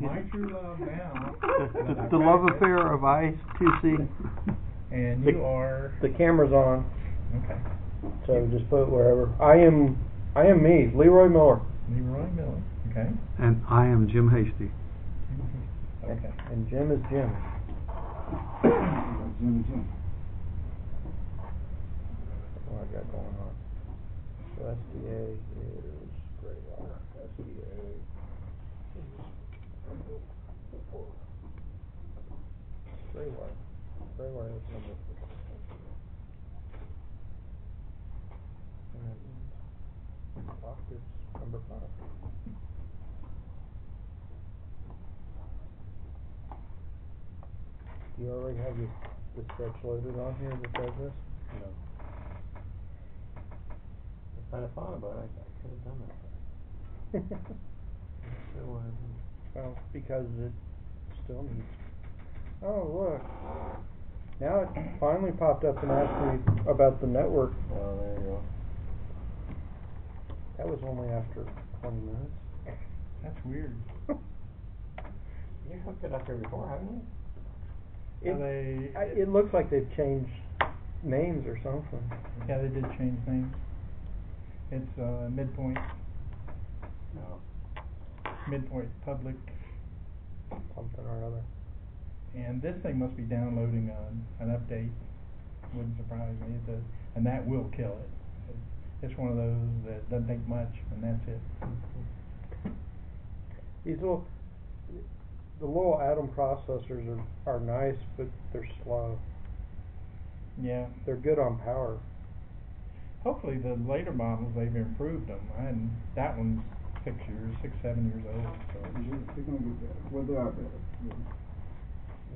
My true love now. The, I the love affair of I two C. And The- you are, The camera's on, okay, so just put it wherever. I am, I am me, Leroy Miller. Leroy Miller, okay? And I am Jim Hasty. Okay. And Jim is Jim. Jim, is Jim. What I got going on? So SDA is Graywater. SDA is Graywater. Graywater is number six. And Fox is number five. Do you already have this, this sketch loaded on here that does this? No. I kinda thought about it, I, I could have done that. Still wanna Well, because it still needs. Oh, look. Now it finally popped up and asked me about the network. Oh, there you go. That was only after twenty minutes. That's weird. You hooked it up here before, haven't you? It, they, I, it looks like they've changed names or something. yeah, they did change names. It's, uh, Midpoint, No. Midpoint Public, Something or other. And this thing must be downloading an, an update. Wouldn't surprise me, it does, and that will kill it. It's one of those that doesn't take much, and that's it. These little, the little Atom processors are, are nice, but they're slow. Yeah, They're good on power. hopefully the later models, they've improved them, and that one's six years, six, seven years old, so. They're they're gonna get better, well, they are better, yeah.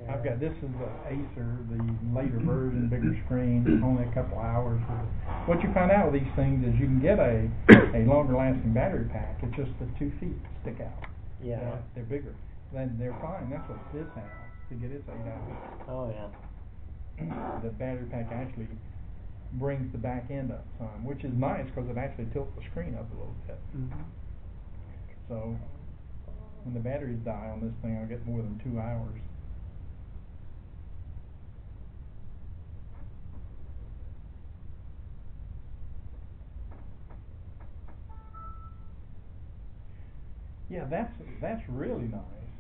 I've got, this is the Acer, the later version, bigger screen, only a couple hours. What you find out with these things is you can get a, a longer lasting battery pack, it's just the two feet stick out. Yeah. They're- They're bigger, then they're fine, that's what this has, to get its eight hours. Oh, yeah. The battery pack actually brings the back end up some, which is nice, cause it actually tilts the screen up a little bit. Mm-hmm. So, when the batteries die on this thing, I'll get more than two hours. Yeah, that's, that's really nice.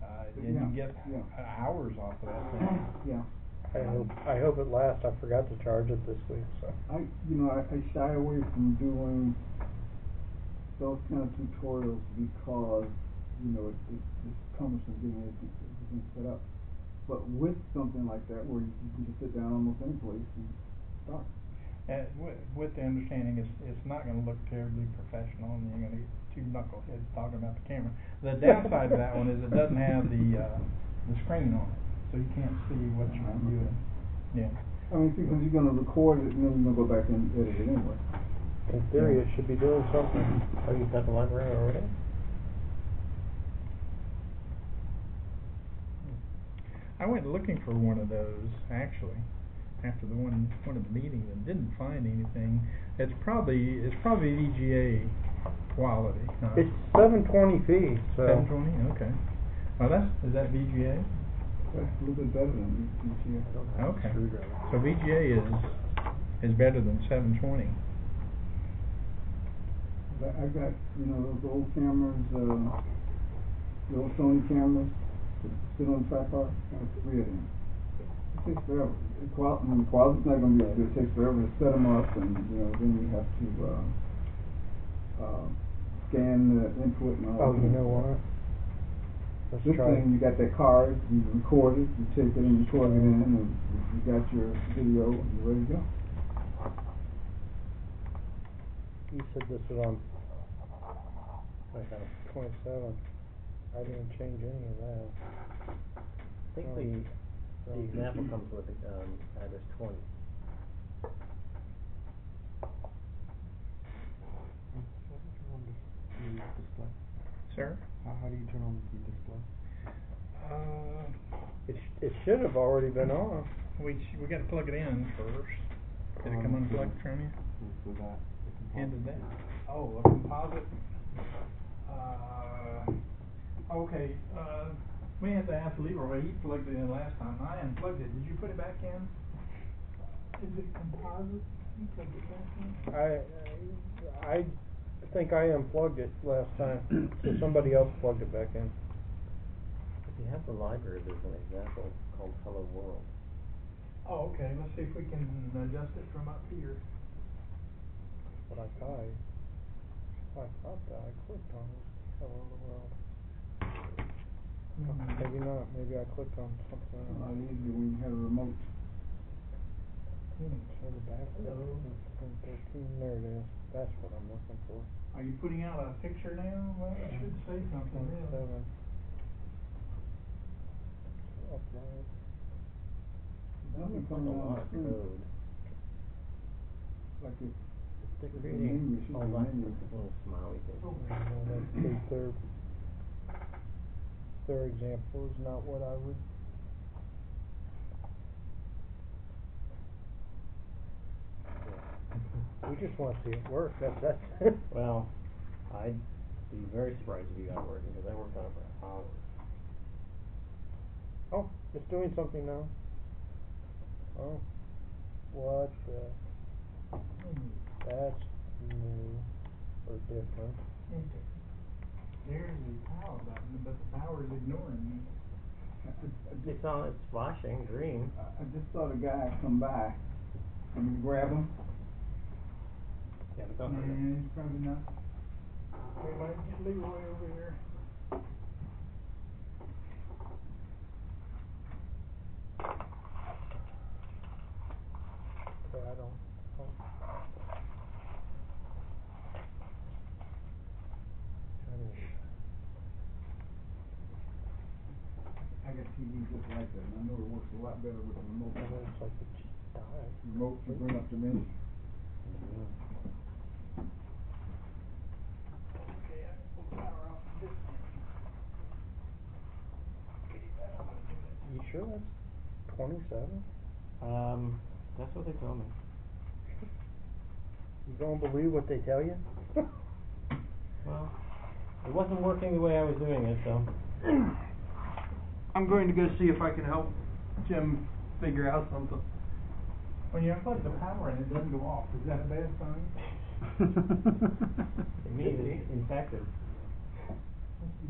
Uh, and you get yeah. uh, hours off of that thing. Yeah, I hope, I hope it lasts. I forgot to charge it this week, so. I, you know, I, I shy away from doing those kind of tutorials because, you know, it, it, it's cumbersome getting everything, everything set up. But with something like that where you, you can just sit down almost any place and start. And with, with the understanding, it's, it's not gonna look terribly professional, and you're gonna get two knuckleheads talking about the camera. The downside of that one is it doesn't have the, uh, the screen on it, so you can't see what you're viewing. Yeah. I mean, because you're gonna record it and then you're gonna go back and edit it anyway. In theory, it should be doing something. Oh, you've got the library already? I went looking for one of those, actually, after the one, one of the meetings, and didn't find anything. It's probably, it's probably VGA quality, huh? It's seven twenty p, so. Seven twenty, okay. Oh, that's, is that VGA? That's a little bit better than you see. Okay. So VGA is, is better than seven twenty. I, I got, you know, those old cameras, uh, the old Sony cameras that sit on tripod, I have three of them. It takes forever. The qual- I mean, quality's not gonna be as good, it takes forever to set them up and, you know, then you have to, uh, uh, scan the input and all Oh, that. you know what? Let's This try. thing, you got that card, you record it, you take it and you plug it in, and you got your video, and you're ready to go. You said this was on twenty-seven. I didn't change any of that. I think Oh. the, the example comes with, um, address twenty. Sir? How, how do you turn on the display? Uh, It sh- it should have already been on. we, sh- we gotta plug it in first. Did it come Um, unplugged from you? For that. the Into that? Oh, a composite? Uh, Okay, uh, we had to ask Leroy, he plugged it in last time, I unplugged it, did you put it back in? Is it composite? You plugged it back in? I, I think I unplugged it last time, so somebody else plugged it back in. If you have the library, there's an example called Hello World. Oh, okay, let's see if we can adjust it from up here. But I thought I, I thought that I clicked on hello world. Maybe not, maybe I clicked on something A lot else. easier when you have a remote. Hmm, so the back, Hello. there it is, that's what I'm looking for. Are you putting out a picture now? Well, it should say something really. Twenty-seven. Upload. Nothing It's like coming a the of code. like it's, Stick It's a reading. menu, it's Oh, a menu. the little smiley thing. Oh. That's the third. Their example is not what I would. We just wanna see it work, that's, that's. Well, I'd be very surprised if you got working, cause I worked on it for hours. Oh, it's doing something now. Oh, what the, hmm. that's new or different. There's the power button, but the power is ignoring me. I, I just, It's on, it's flashing green. I I just saw the guy come by, I'm gonna grab him, Yeah, but don't hurt it. And it's probably not. We might get Leroy over here. Okay, I don't, oh. I got TV just like that, and I know it works a lot better with the remote. And it's like it just died. Remote to bring up the menu. Okay, I can pull the power off of this one. Okay, I'm gonna do it. You sure that's twenty-seven? Um, that's what they told me. You don't believe what they tell you? Well, it wasn't working the way I was doing it, so. I'm going to go see if I can help Jim figure out something. When you unplug the power and it doesn't go off, is that a bad sign? It means it's infected.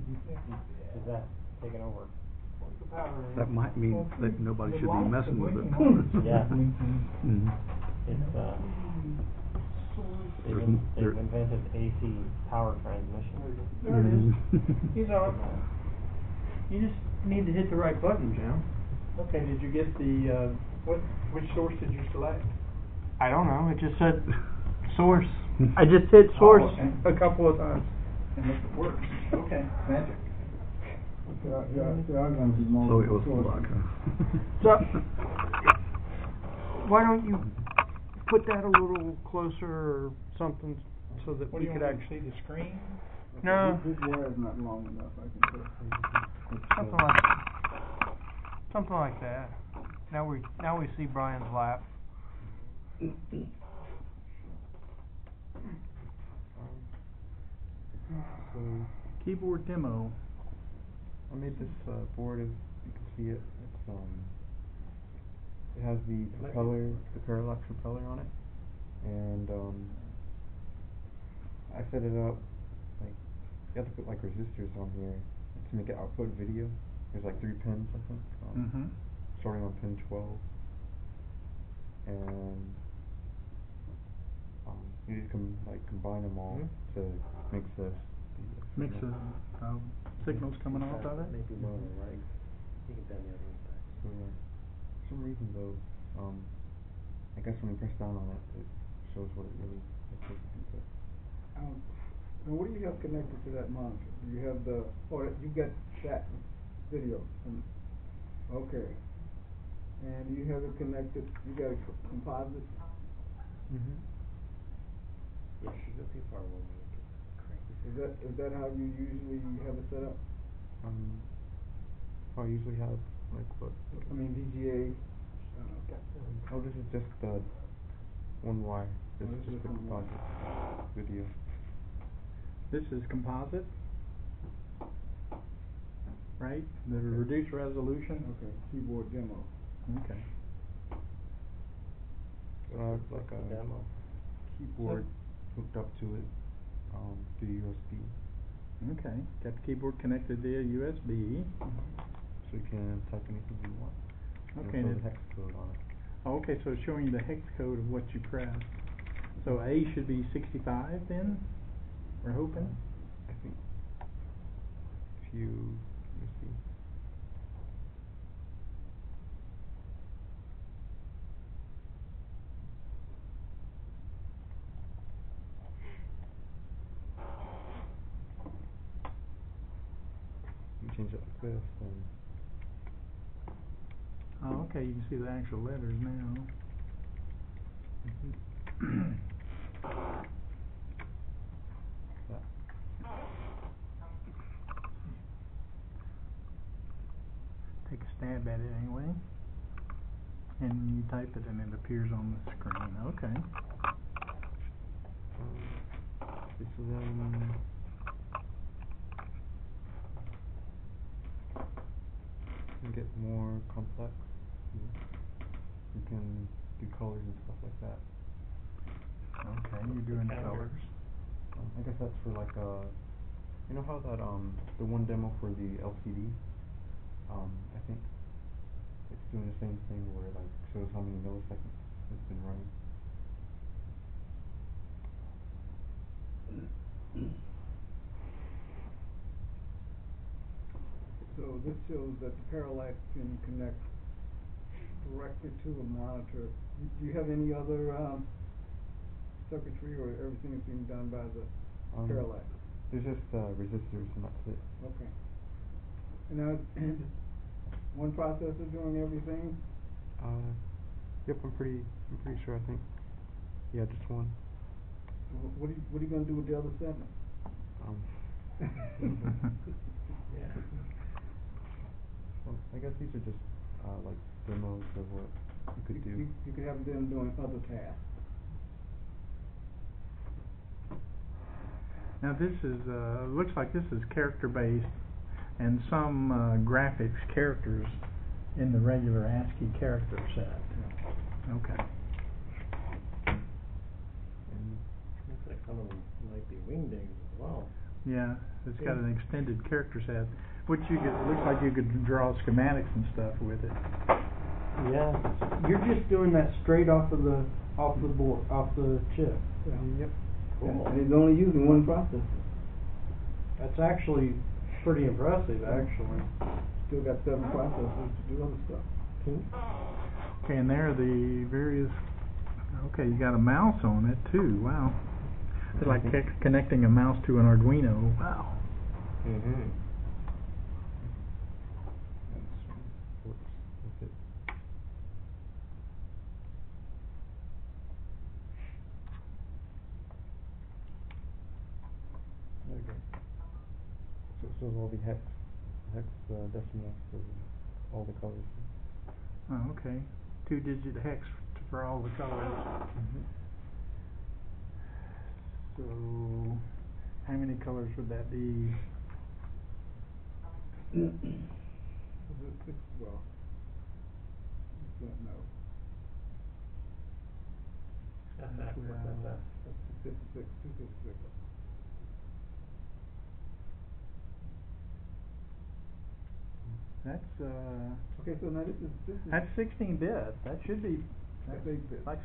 Defective. Is that taking over? Once the power is- That might mean Well, that nobody should be messing with it. blinking lights Yeah. are blinking. Mhm. It's, uh, they've, There's in, they've invented AC power transmission. There it is. Mhm. He's on. You just need to hit the right button, Jim. Okay, did you get the, uh, what, which source did you select? I don't know, it just said source. I just hit source okay. a couple of times. And if it works, okay, magic. So, I- yeah, so I'm gonna be more. So it was source. luck, So, why don't you put that a little closer or something so that What we do you could want actually, see, the screen? No. This, this wire's not long enough, I can tell. Something like, something like that. Now we, now we see Brian's laugh. So, Keyboard demo. I made this uh, board, as you can see it, it's, um, it has the propeller, the parallax propeller on it, and, um, I set it up, like, you have to put like resistors on here to make it output video, there's like three pins, I think, um, Mm-hmm. starting on pin twelve, and, um, you just com- like combine them all Mhm. to mix this. the Mix signal. of, um, signals coming off of it? Maybe one of the legs. You can bend the other one back. So, uh, for some reason though, um, I guess when you press down on it, it shows what it really is supposed to be, but Um, and what do you have connected to that monitor? Do you have the, or you get that video and, okay. And you have it connected, you got a composite, Mm-hmm. Yeah, you go too far, we'll make it cranky. is that, is that how you usually have it set up? Um, I usually have like what? I mean VGA, uh, Oh, this is just the one wire. This Oh, is just the composite video. This is composite? right? The reduced resolution? Okay, keyboard demo. Okay. So I have like a demo? keyboard hooked up to it, um, through USB, Okay, got the keyboard connected via USB. so you can type anything you want. Okay, and hex code on it. Okay, so it's showing you the hex code of what you press. So A should be sixty-five then? We're hoping? I think if you, let me see. You change it like this, and Oh, okay, you can see the actual letters now. Mm-hmm. that. Take a stab at it anyway. And you type it and it appears on the screen, okay. This is um. Get more complex. You, you can do colors and stuff like that. Okay, you're doing the colors. I guess that's for like uh, you know how that um the one demo for the LCD. Um, I think it's doing the same thing where it like shows how many milliseconds it's been running. So this shows that the parallax can connect directly to a monitor. Do you have any other, um, circuitry or everything is being done by the Um, parallax? There's just uh, resistors and that's it. Okay. And now, one processor doing everything? Uh, yep, I'm pretty, I'm pretty sure. I think, yeah, just one. Wh- What are you, what are you gonna do with the other seven? Um, Yeah. well, I guess these are just uh, like demos of what you could do. You, you could have them doing other tasks. Now this is, uh, looks like this is character based and some, uh, graphics characters in the regular ASCII character set. Okay. And Looks like some of them might be wingdings as well. Yeah, it's got an extended character set, which you could, looks like you could draw schematics and stuff with it. Yeah, you're just doing that straight off of the, off the board, off the chip. Yep. And he's only using one processor. That's actually pretty impressive, actually. Still got seven processors to do other stuff. Okay, and there are the various, okay, you got a mouse on it too, wow. It's like connecting a mouse to an Arduino, wow. Mm-hmm. So all the hex hex uh, decimals for all the colors. Oh, okay. Two digit hex for all the colors. Mm -hmm. So, how many colors would that be? well, I don't know. That's 256. That's, uh, Okay, so now this is, this is. that's sixteen bit, that should be, That's eight bit. like,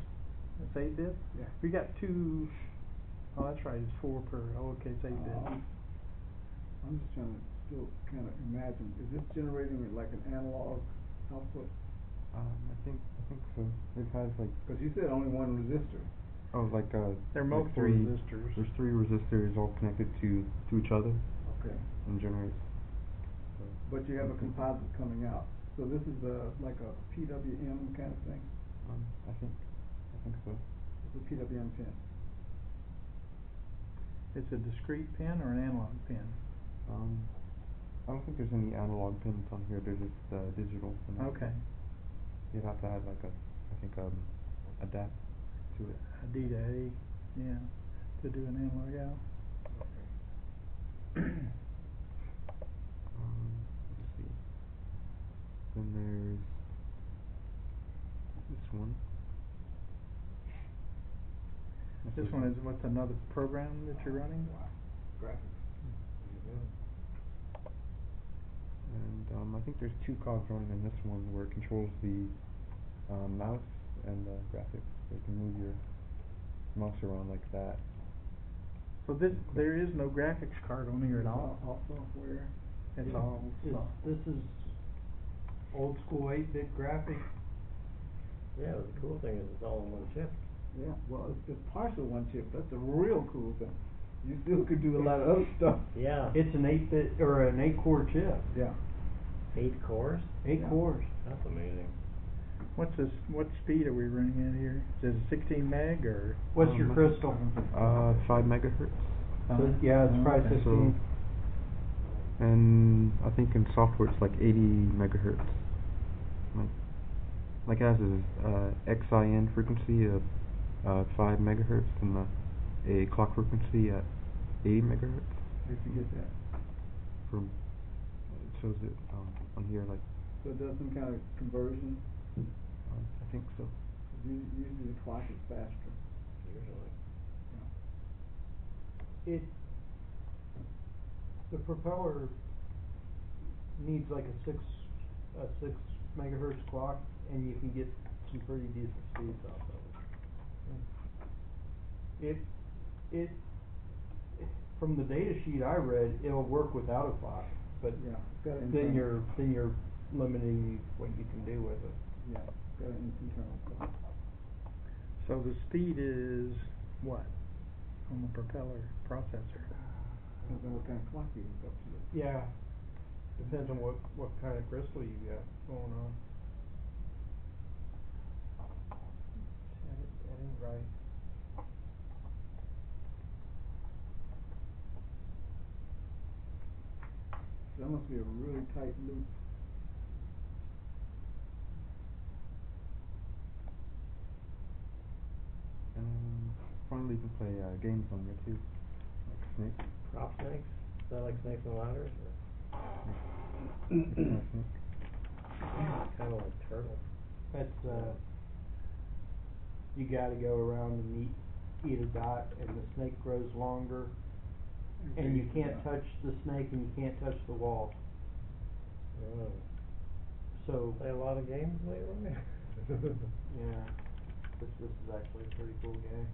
that's eight bit? Yeah. We got two, oh, that's right, it's four per, oh, okay, it's eight bit. Um, I'm just trying to still kind of imagine, is this generating like an analog output? Um, I think, I think so. It has like, Cause you said only one resistor. oh, like uh, They're like multiple three, resistors. There's three resistors all connected to to each other Okay. and generates. But you have a composite coming out, so this is a, like a PWM kind of thing, Um, I think, I think so. it's a PWM pin. It's a discrete pin or an analog pin? Um, I don't think there's any analog pins on here. There's just uh, digital. for now. Okay, You'd have to add like a, I think um, a DAC to it. a D to A, yeah, to do an analog out. Um, let's Then there's this one. This one is, what's another program that you're running? Graphics. And um, I think there's two cogs running in this one where it controls the um, mouse and the graphics. So you can move your mouse around like that. So this, there is no graphics card on here at all? All software. It's all This, soft. this is old school eight bit graphics. Yeah, but the cool thing is it's all in one chip. Yeah, well, it's, it's partial one chip, that's a real cool thing. You still could do a lot of other stuff. Yeah. It's an eight bit, or an eight core chip, Yeah. Eight cores? eight Yeah. cores. That's amazing. What's this, what speed are we running at here? Is it sixteen meg or? What's your Um, crystal? Uh, five megahertz. uh, So, yeah, it's probably okay. fifteen. And I think in software it's like 80 megahertz. Like, like it has a uh, XIN frequency of uh, 5 megahertz and the, a clock frequency at 80 megahertz. Where'd you get that? From it shows it um, on here like So it does some kind of conversion, um, I think so. usually, usually the clock is faster. Usually. It, the propeller needs like a six, a six megahertz clock, and you can get some pretty decent speeds off of it. It, it, it, from the data sheet I read, it'll work without a clock, but Yeah, it's got an then internal- you're, then you're limiting what you can do with it. Yeah, got an internal clock. So the speed is what on the propeller processor? Depends on what kind of clock you hook up to. Yeah, depends on what, what kind of crystal you got going on. That ain't, that ain't right. That must be a really tight loop. And finally you can play uh, games on here too, like Snake. Crop snakes? Is that like snakes and ladders or? Kinda like turtle. That's, uh, you gotta go around and eat, eat a dot, and the snake grows longer, and you can't touch the snake and you can't touch the wall, Oh. so, Play a lot of games lately? yeah. This, this is actually a pretty cool game.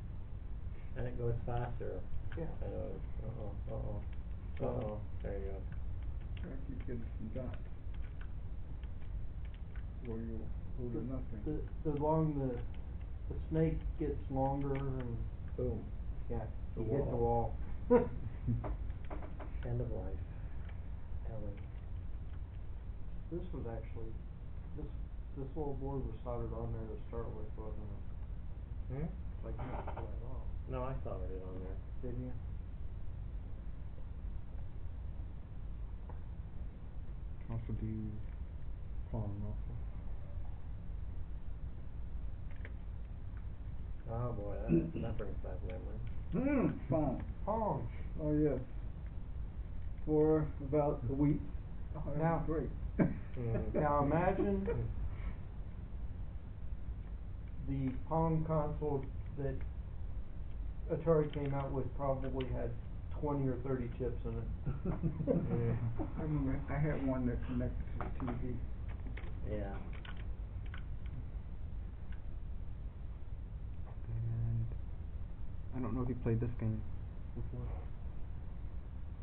And it goes faster. Yeah. I know, uh-oh, uh-oh, uh-oh, there you go. Try to keep getting some dots. Where you hold The, or nothing. the, the long the, the snake gets longer and, Boom, yeah, The you hit the wall. wall. end of life. Ellie. This was actually, this, this little board was soldered on there to start with, wasn't it? Hmm? Like, not flat off, No, I soldered it on there. didn't you? Can also do Pong also. Oh boy, that, that brings back memories. Hmm, phone. Pong. Oh, yes. For about a week. Oh, that Now- was great. Mm. Now imagine the Pong console that Atari came out with probably had twenty or thirty chips in it. I remember, I had one that connected to the TV. Yeah. And I don't know if you played this game before.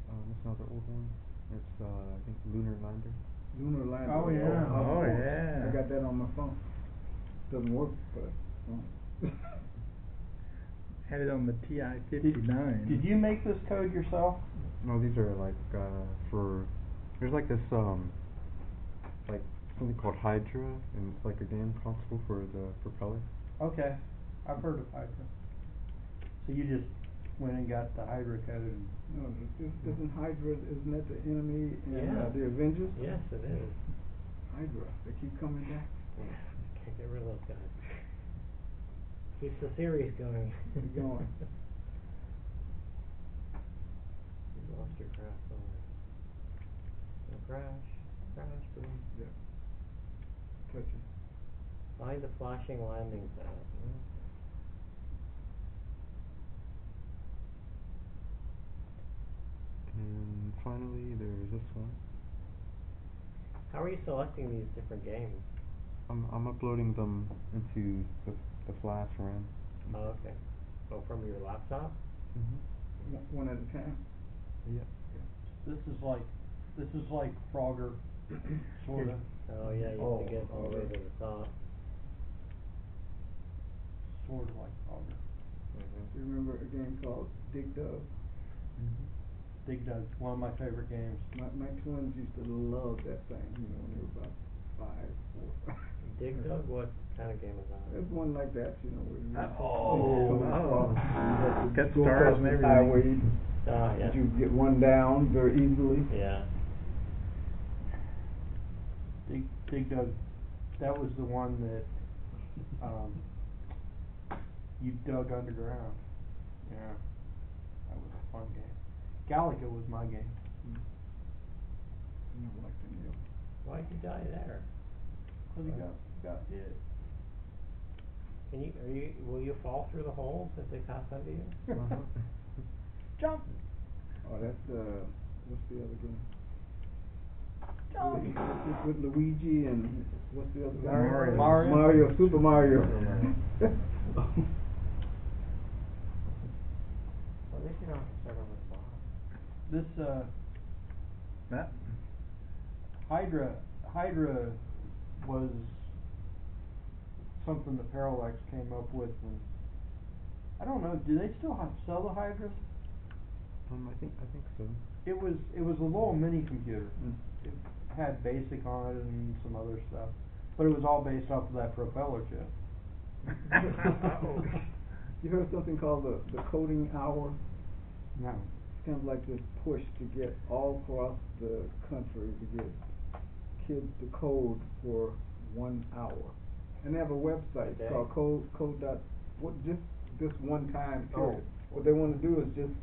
Um, it's another old one. It's uh, I think Lunar Lander. Lunar Lander. Oh, yeah. of Oh, course. yeah. I got that on my phone. Doesn't work, but, um, Had it on the TI fifty nine. did you make this code yourself? No, these are like uh, for there's like this um like something called Hydra, and it's like a game console for the propeller. Okay, I've heard of Hydra. So you just went and got the Hydra code and no, isn't Hydra, isn't that the enemy in, Yeah. uh, the Avengers? Yes, it is. Hydra, they keep coming back. Can't get rid of those guys. Keeps the series going. Keep going. You lost your craft somewhere. No crash, crash, boom. Yeah. touches. Find the flashing landing pad. Hmm. And finally, there's this one. How are you selecting these different games? I'm I'm uploading them into the the flash RAM. Oh, okay. Oh, from your laptop? Mm-hmm. One- One at a time. Yep. This is like, this is like Frogger, sorta. Oh, yeah, you Oh, have to get all the way to the top. Sorta like Frogger. Mhm. You remember a game called Dig Dug? Dig Dug's one of my favorite games. My, my twins used to love that thing, you know, when they were about five, four. Dig Dug, what kind of game is that? There's one like that, you know, where you. Uh, oh, come oh. across, you Got stars across and everything. Highway, Ah, yeah. you get run down very easily. Yeah. Dig, Dig Dug, that was the one that, um, you dug underground. Yeah, that was a fun game. Galaga was my game. I never liked any of them. Why'd you die there? Cause he got, got hit. Can you, are you, will you fall through the holes if they pass under you? Uh-huh. Jump! Oh, that's, uh, what's the other game? Jump! With- with- With Luigi and, what's the other guy? Mario. Mario. Mario. Super Mario. Well, at least you don't have to start over the bottom. This, uh, That, Hydra, Hydra was something that Parallax came up with and I don't know, do they still have, sell the Hydras? Um, I think I think so. It was, it was a little mini computer. Mm. It had BASIC on it and some other stuff, but it was all based off of that propeller chip. You heard something called the, the coding hour? No. It's kind of like this push to get all across the country to get kids to code for one hour. And they have a website Okay. called code, code dot, what, just this one time period. Oh. What they wanna do is just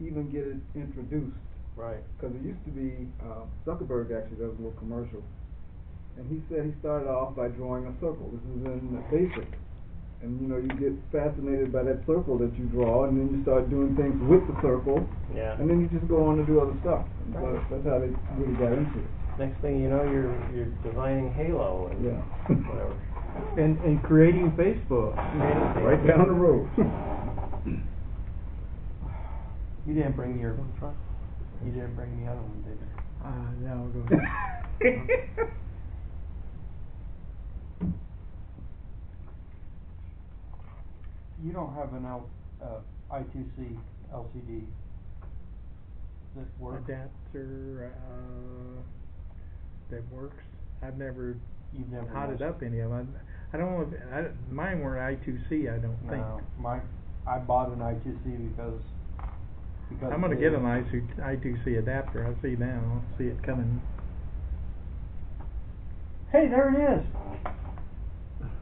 even get it introduced. Right. Cause it used to be, uh, Zuckerberg actually does a little commercial. And he said he started off by drawing a circle. This is in the basic. And you know, you get fascinated by that circle that you draw and then you start doing things with the circle. Yeah. And then you just go on to do other stuff. So that's how they really got into it. Next thing you know, you're, you're designing Halo and Yeah. whatever. And, and creating Facebook. Right down the road. You didn't bring your, you didn't bring the other one, did you? Uh, no, go ahead. You don't have an L, uh, I2C LCD that works? Adapter, uh, that works. I've never You've never hotted messed- up any of them. I, I don't know if, I, mine weren't I two C, I don't think. No, my, I bought an I2C because, because. I'm gonna get an I two, I two C adapter, I see now, I see it coming. Hey, there it is!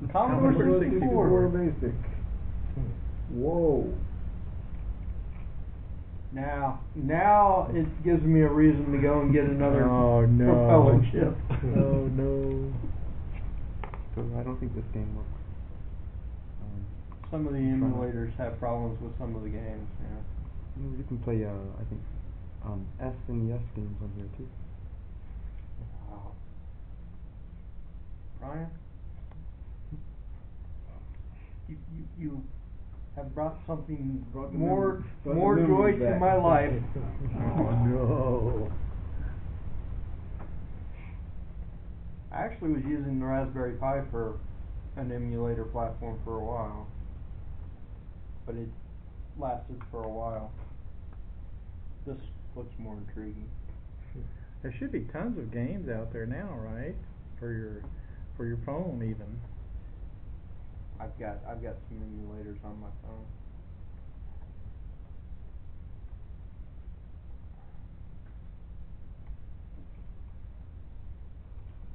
Commodore Commodore 64. basic. Hmm. Whoa. Now, now it gives me a reason to go and get another Oh, no. propeller chip. Oh, no. So I don't think this game works. Um, Some of the emulators have problems with some of the games, yeah. you, can play uh I think um S and S games on here too. Wow. Brian? You, you, you have brought something Brought more, mem- brought the more joy to my life. Oh, no. I actually was using the Raspberry Pi for an emulator platform for a while. But it lasted for a while. This looks more intriguing. There should be tons of games out there now, right? For your, for your phone even. I've got, I've got some emulators on my phone.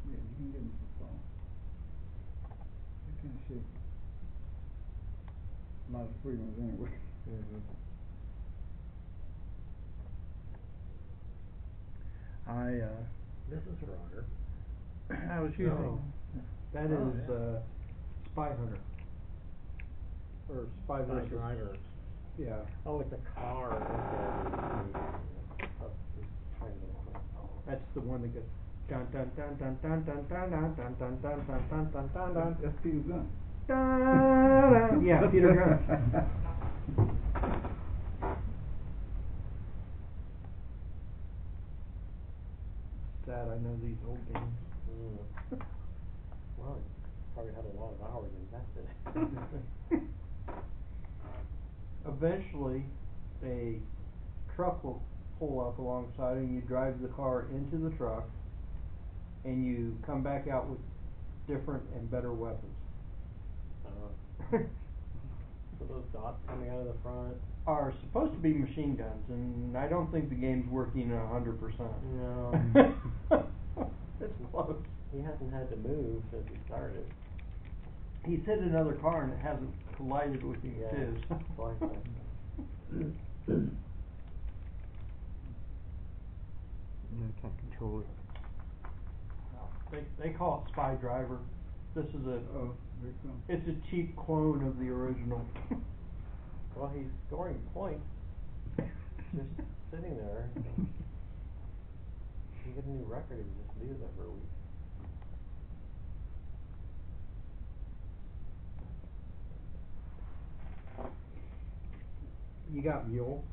Yeah, you can them for phone. They're kinda shaky. A lot of free ones anyway. I, uh, This is a rocker. I was using, Oh. That Oh, is, yeah. uh, Spy Hunter. Or Spy Spy versus. Driver. Yeah. Oh, it's a car, okay. It's tiny little thing. That's the one that goes dun dun dun dun dun dun dun dun dun dun dun dun dun dun dun dun. That's Peter Gunn. Dun, yeah, Peter Gunn. Sad, I know these old games. Mm. Well, you probably had a lot of hours invested. Eventually, a truck will pull up alongside and you drive the car into the truck and you come back out with different and better weapons. Uh, So those dots coming out of the front, Are supposed to be machine guns and I don't think the game's working a hundred percent. No. It's close. he hasn't had to move since he started. He's hit another car and it hasn't collided with him Yeah, too. twice, I think. Yeah, I can't control it. They, they call it Spy Driver. This is a, Oh, there it comes. it's a cheap clone of the original. Well, he's scoring points, just sitting there. He get a new record if he just leaves a week. You got Mule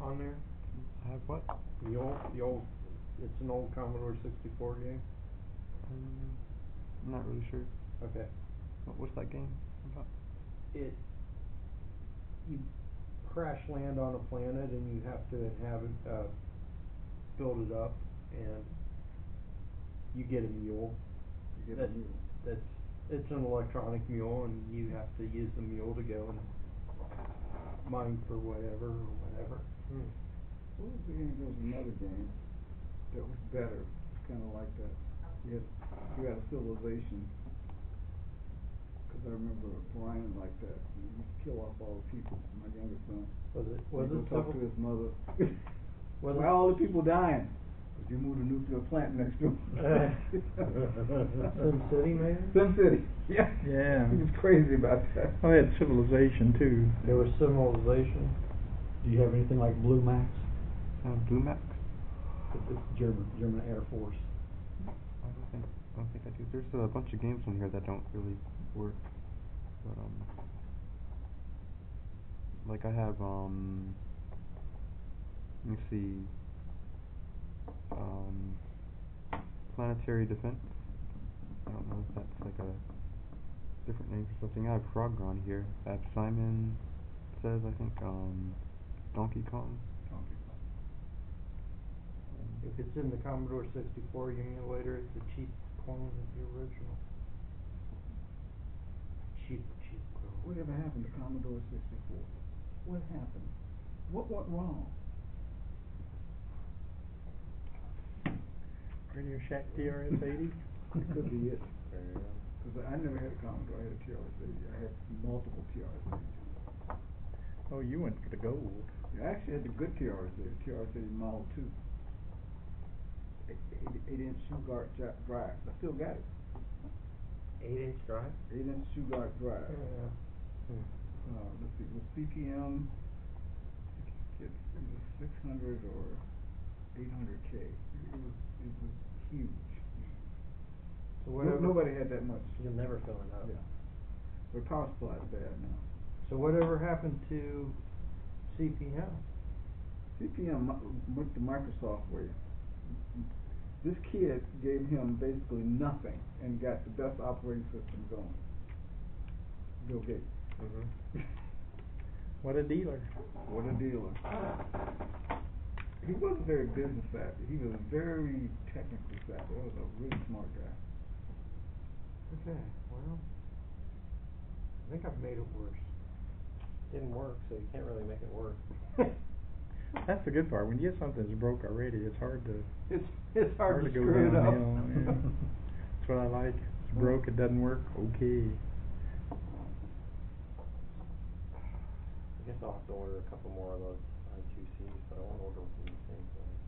on there? I have what? Mule, the old, it's an old Commodore sixty-four game. Um, I'm not really sure. Okay. What, what's that game about? It, you crash land on a planet and you have to inhabit, uh, build it up and you get a mule. You get a mule. That's, it's an electronic mule and you have to use the mule to go and mine for whatever or whatever. Hmm. What was the game, there was another game that was better, kinda like that. You had, you had a civilization. Cause I remember Brian like that, he used to kill off all the people, my youngest son. Was it, He'd was it talk to his mother. Was Why it- all the people dying? Cause you moved a nuclear plant next door. Sim City, maybe? Sim City, yeah. Yeah. He was crazy about that. Oh, they had Civilization too. There was civilization. Do you have anything like Blue Max? Uh, Blue Max? It's the German, German Air Force. Think, I don't think I do. There's a bunch of games on here that don't really work. But, um, like I have, um, let me see, um, Planetary Defense. I don't know if that's like a different name for something. I have Frogron here. I have Simon Says, I think, um, Donkey Kong. If it's in the Commodore sixty-four emulator, it's a cheap clone of the original. Cheap, cheap clone. Whatever happened to Commodore sixty-four? What happened? What went wrong? Radio Shack TRS eighty? It could be it. There. Cause I never had a Commodore, I had a TRS eighty, I had multiple TRS eighties. Oh, you went for the gold. I actually had the good TRS eighty, TRS eighty Model two. Eight, inch shoe guard ja- drive, I still got it, Eight inch drive? eight inch Shugart drive. Yeah. Hmm. Uh, let's see, with CPM, six hundred or eight hundred K, it was, it was huge. So No- Nobody had that much. You'll never fill it up. Yeah. Their power supply is bad now. So whatever happened to CPM? CPM went the Microsoft way. This kid gave him basically nothing and got the best operating system going. Bill Gates. Mm-hmm. What a dealer. What a dealer. He wasn't very business savvy. He was very technically savvy. He was a really smart guy. Okay, well, I think I've made it worse. Didn't work, so you can't really make it work. That's the good part. When you get something that's broke already, it's hard to It's, it's hard to go screw it up. downhill, yeah. That's what I like. It's broke, it doesn't work, okay. I guess I'll have to order a couple more of those I two Cs, but I won't order them from the same place.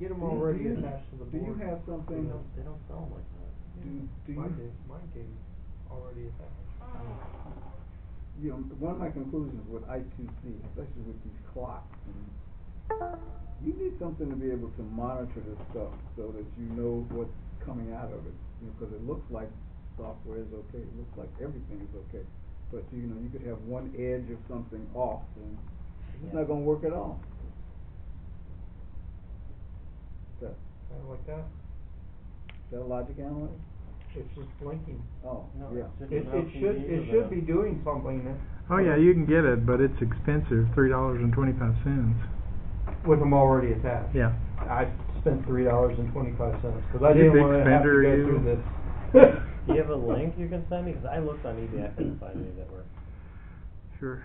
Get them already do you- attached to the Do you board. have They something? don't, they don't sell them like that. Do, do Mine you, did, mine came already attached. Oh. You know, one of my conclusions with I two C, especially with these clocks, you need something to be able to monitor this stuff so that you know what's coming out of it. You know, cause it looks like software is okay, it looks like everything is okay. But, you know, you could have one edge of something off and it's not gonna work at all. Is that, Kinda like that. is that a logic analyzer? It's just blinking. Oh, No, yeah. it's It, it should, it with should be doing something that- Oh, yeah, you can get it, but it's expensive, three dollars and twenty-five cents. with them already attached. Yeah. I spent three dollars and twenty-five cents, cause I You didn't big wanna have to spender, go you. through this. Do you have a link you can send me? Cause I looked on eBay, I couldn't find any that were. Sure.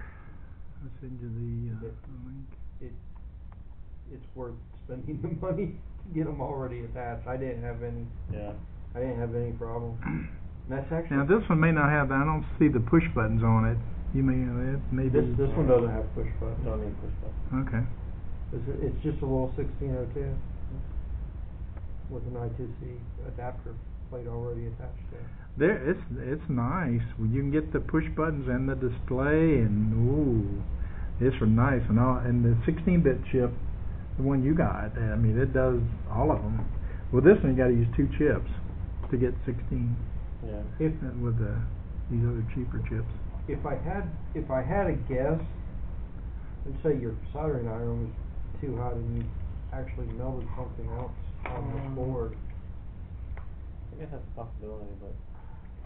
I'll send you the, uh, It- the link. It, it's worth spending the money to get them already attached. I didn't have any, Yeah. I didn't have any problem. That's actually. Now, this one may not have, I don't see the push buttons on it. You may, uh, it may be. This, this one doesn't have push button. Don't need push buttons. Okay. It's, it's just a little sixteen oh two with an I two C adapter plate already attached to it. There, it's, it's nice. You can get the push buttons and the display and, ooh, it's nice and all, and the sixteen bit chip, the one you got, I mean, it does all of them. Well, this one, you gotta use two chips to get sixteen, Yeah. If, uh, with the, these other cheaper chips. if I had, if I had a guess, let's say your soldering iron was too hot and you actually melted something else on Um, the board. I guess that's a possibility, but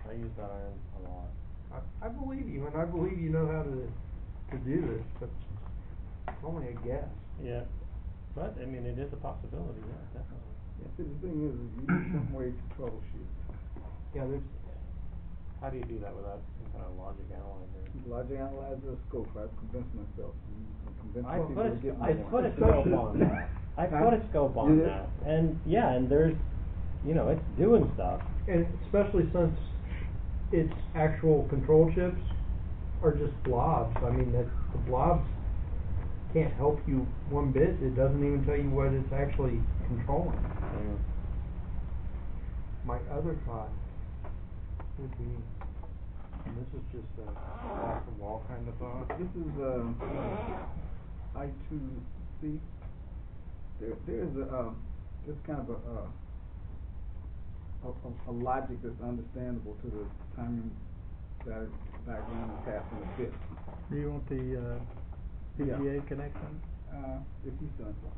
I use that iron a lot. I, I believe you, and I believe you know how to, to do this, but it's only a guess. Yeah. But, I mean, it is a possibility, yeah, definitely. Yeah, see, the thing is, is you need some way to troubleshoot. Yeah, there's, How do you do that without some kind of logic analyzer? Logic analyzer, scope, I've convinced myself, you can convince I people put to a, get I put a scope on that. I put a scope on did? that, and yeah, and there's, you know, it's doing stuff. and especially since its actual control chips are just blobs. I mean, that, the blobs can't help you one bit. It doesn't even tell you what it's actually controlling. Mm. My other thought would be, and this is just a off the wall kind of thought. This is, uh, I two C. There, there's a, um, there's kind of a, uh, a, a, a logic that's understandable to the timing di- diagram and passing the bit. Do you want the, uh, Yeah. Connection? Uh, if he's done so.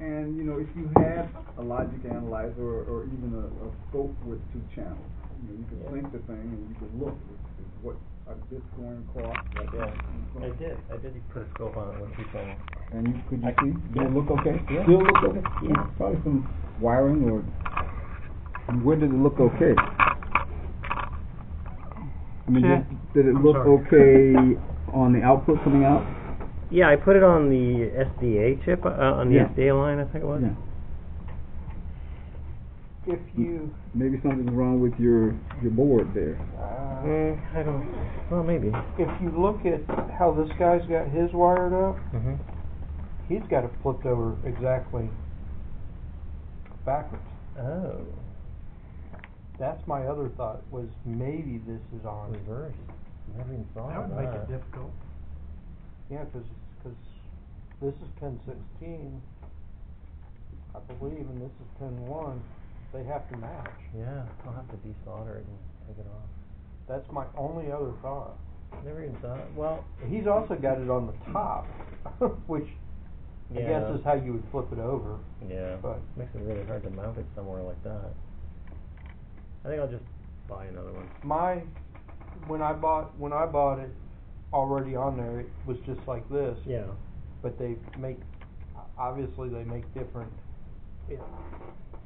And, you know, if you had a logic analyzer or, or even a, a scope with two channels, you know, you could Yeah. sync the thing and you could look at what, are bits going across? like Yeah. I did, I did put a scope on it with two channels. And you, could you I- see? Did yeah. it look okay? Yeah. Still look okay? Yeah. Probably some wiring or, where did it look okay? I mean, did, did it I'm look sorry. okay on the output coming out? Yeah, I put it on the SDA chip, uh, on the Yeah. SDA line, I think it was. Yeah. If you, Maybe something's wrong with your, your board there. uh, Mm, I don't, well, maybe. if you look at how this guy's got his wired up, Mm-hmm. he's got it flipped over exactly backwards. Oh, That's my other thought, was maybe this is on. reverse. Never even thought That of would make it difficult. Yeah, cause, 'cause this is pin sixteen, I believe, and this is pin one, they have to match. Yeah, I'll have to desolder it and take it off. That's my only other thought. Never even thought, well, He's also got it on the top, which I guess is how you would flip it over. yeah, But- makes it really hard to mount it somewhere like that. I think I'll just buy another one. My, when I bought, when I bought it, already on there, it was just like this. Yeah. But they make, obviously they make different, it,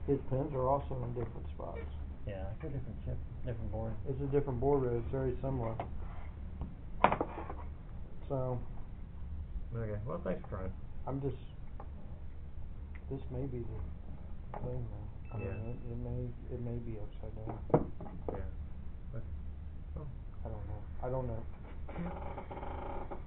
his pins are also in different spots. Yeah, it's a different chip, different board. It's a different board, but it's very similar. So, Okay, well, thanks for trying. I'm just, this may be the thing though. I mean, Yeah. it, it may, it may be upside down. Yeah. But, well, I don't know. I don't know. 'Cause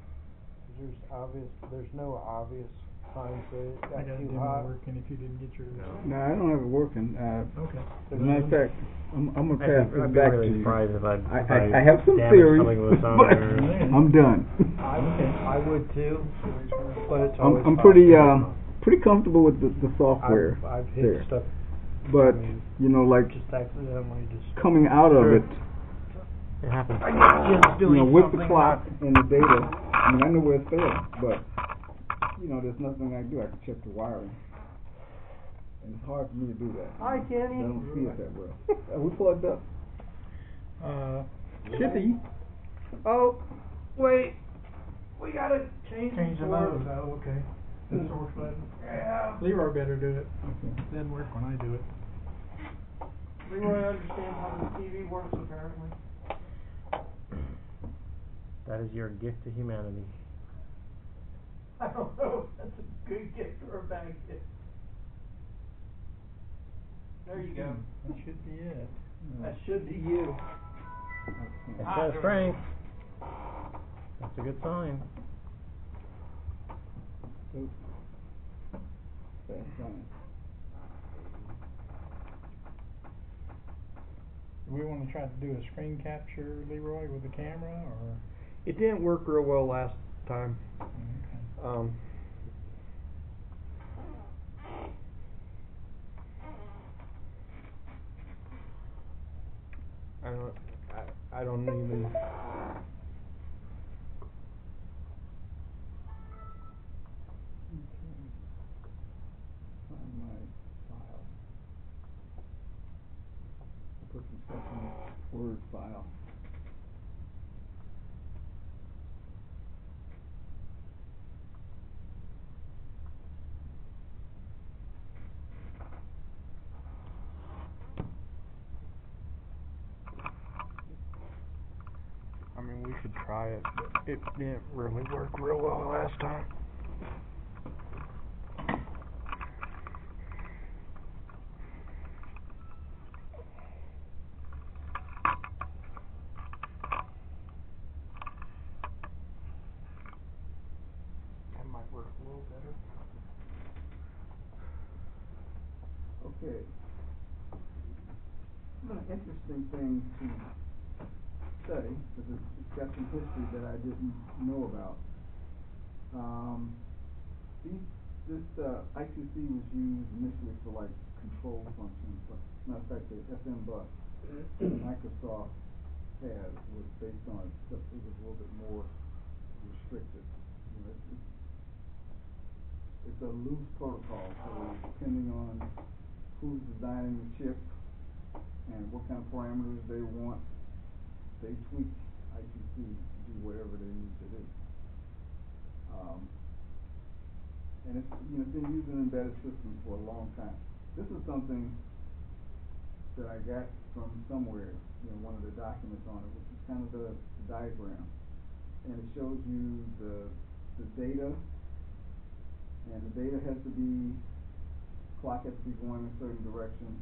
There's obvious, there's no obvious times that it I got got a too demo hot. working if you didn't get yours. No, I don't have it working, uh, Okay. as a matter of fact, I'm, I'm gonna I'd pass be, this I'd be back really to you. surprised if I, I, if I, I have some damaged theories, something with some but or- I'm done. I, I would too, but it's I'm, always I'm pretty, uh, pretty comfortable with the, the software I've, I've hit there. stuff But, I mean, you know, like, just accidentally just. coming out of Sure. it, It happens. Just you know, doing with the clock and the data, I mean, I know where it's failed, but, you know, there's nothing I can do, I can check the wiring. And it's hard for me to do that. Hi, Kenny. I don't see it that well. Are we plugged up? Uh, should be. Oh, wait, we gotta change, Change the source. mode. Oh, okay. The source button. Yeah. Leroy better do it. Okay. Doesn't work when I do it. Leroy understands how the TV works apparently. That is your gift to humanity. I don't know if that's a good gift or a bad gift. There you go. That should be it. That should be you. It Ah, says Frank. That's a good sign. Oops. Fast sign. Do we wanna try to do a screen capture, Leroy, with the camera, or? It didn't work real well last time. Okay. Um. I don't, I, I don't even. Find my file. I Put some stuff in the Word file. I mean, we could try it, but it didn't really work real well last time. That might work a little better. Okay. An interesting thing to study, because it's, got some history that I didn't know about. Um, these, this, uh, I2C was used initially for like control functions, but matter of fact, the SMBus Microsoft had was based on, it was a little bit more restricted. You know, it's, it's, it's a loose protocol, so depending on who's designing the chip and what kind of parameters they want, they tweak I2C to do whatever they need to do. Um, and it's, you know, been using embedded systems for a long time. This is something that I got from somewhere, you know, one of the documents on it, which is kind of the diagram. And it shows you the, the data, and the data has to be, clock has to be going in a certain direction,